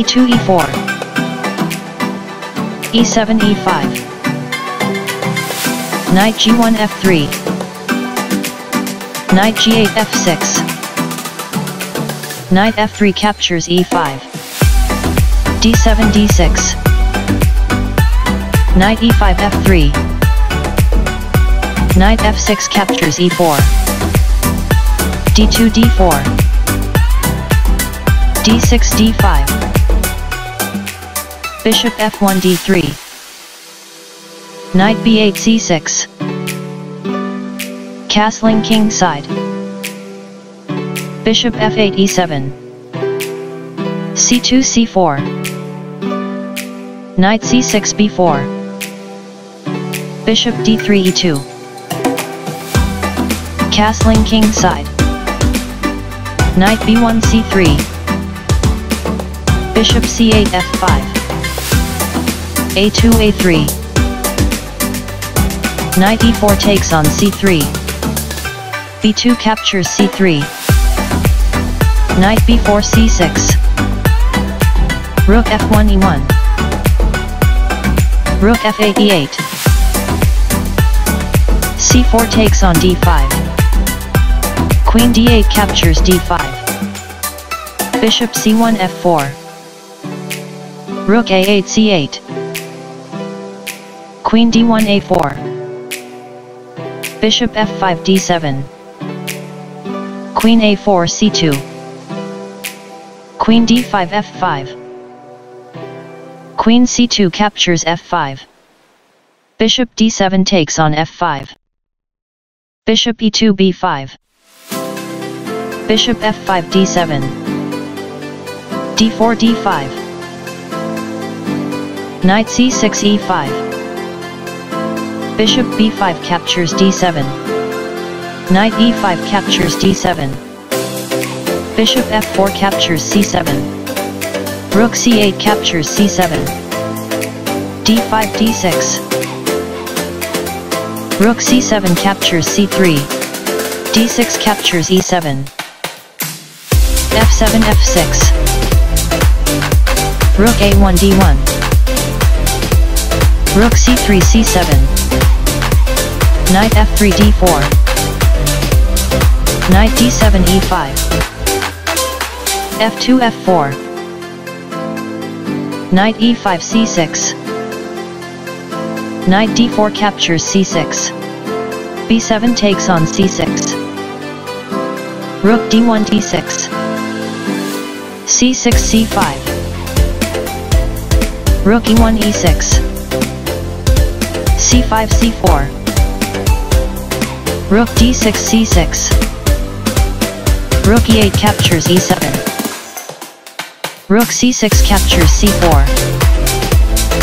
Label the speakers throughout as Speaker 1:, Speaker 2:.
Speaker 1: e2 e4 e7 e5 knight g1 f3 knight g8 f6 knight f3 captures e5 d7 d6 knight e5 f3 knight f6 captures e4 d2 d4 d6 d5 bishop f1 d3 knight b8 c6 castling king side bishop f8 e7 c2 c4 knight c6 b4 bishop d3 e2 castling king side knight b1 c3 bishop c8 f5 a2 a3 knight e4 takes on c3 b2 captures c3 knight b4 c6 rook f1 e1 rook f8 e8 c4 takes on d5 queen d8 captures d5 bishop c1 f4 rook a8 c8 queen d1 a4 bishop f5 d7 queen a4 c2 queen d5 f5 queen c2 captures f5 bishop d7 takes on f5 bishop e2 b5 bishop f5 d7 d4 d5 knight c6 e5 bishop b5 captures d7 knight e5 captures d7 bishop f4 captures c7 rook c8 captures c7 d5 d6 rook c7 captures c3 d6 captures e7 f7 f6 rook a1 d1 rook c3 c7 knight f3 d4 knight d7 e5 f2 f4 knight e5 c6 knight d4 captures c6 b7 takes on c6 rook d1 d6 c6 c5 rook e1 e6 c5 c4 rook d6 c6 rook e8 captures e7 rook c6 captures c4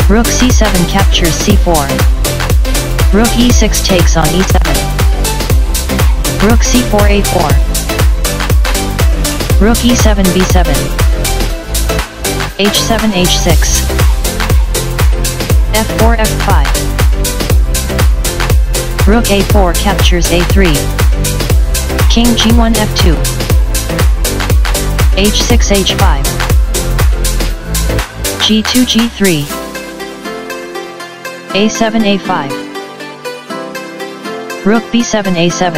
Speaker 1: rook c7 captures c4 rook e6 takes on e7 rook c4 a4 rook e7 b7 h7 h6 f4 f5 rook a4 captures a3 king g1 f2 h6 h5 g2 g3 a7 a5 rook b7 a7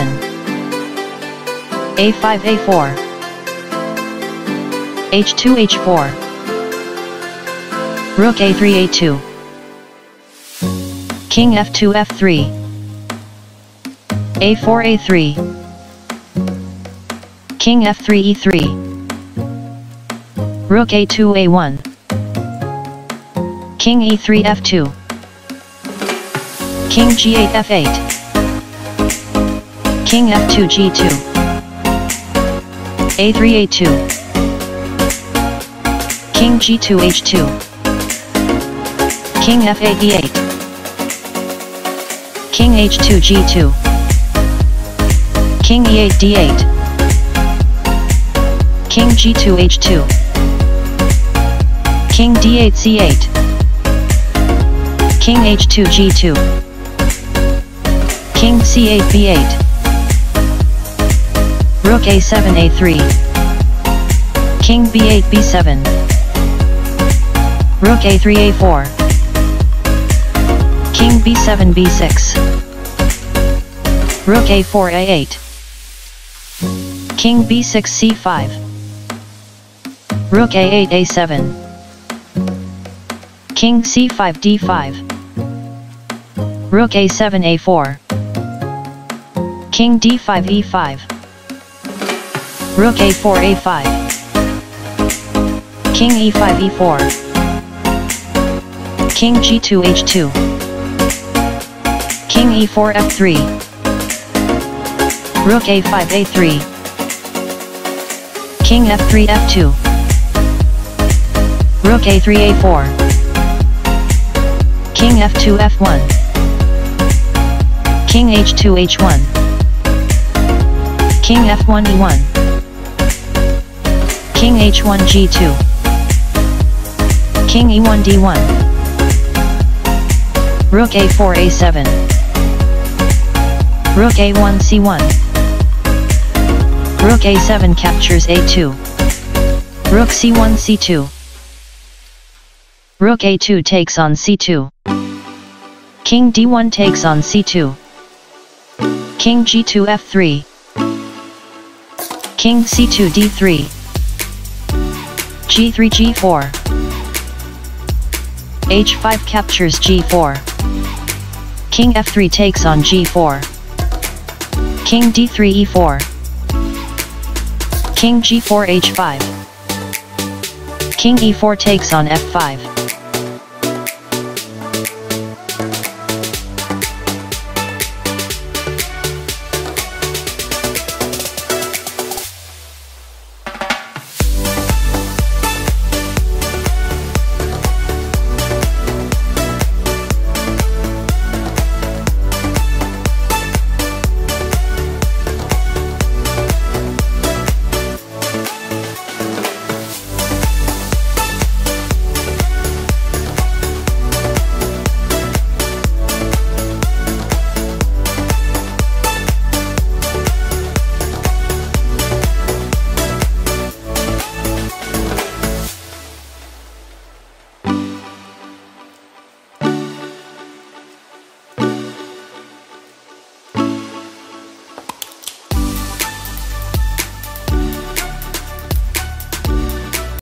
Speaker 1: a5 a4 h2 h4 rook a3 a2 king f2 f3 a4 a3 king f3 e3 rook a2 a1 king e3 f2 king g8 f8 king f2 g2 a3 a2 king g2 h2 king f8 e8 king h2 g2 king e8 d8 king g2 h2 king d8 c8 king h2 g2 king c8 b8 rook a7 a3 king b8 b7 Rook a3 a4. King b7 b6. Rook a4 a8. King b6 c5. Rook a8 a7. King c5 d5. Rook a7 a4. King d5 e5. Rook a4 a5. King e5 e4. King g2 h2. King e4 f3. Rook a5 a3. King f3 f2. Rook a3 a4. King f2 f1. King h2 h1. King f1 e1. King h1 g2. King e1 d1. Rook a4 a7. Rook a1 c1. Rook a7 captures a2. Rook c1 c2. Rook a2 takes on c2. King d1 takes on c2. King g2 f3. King c2 d3. g3 g4. h5 captures g4. King f3 takes on g4. King d3 e4. King g4 h5. King e4 takes on f5.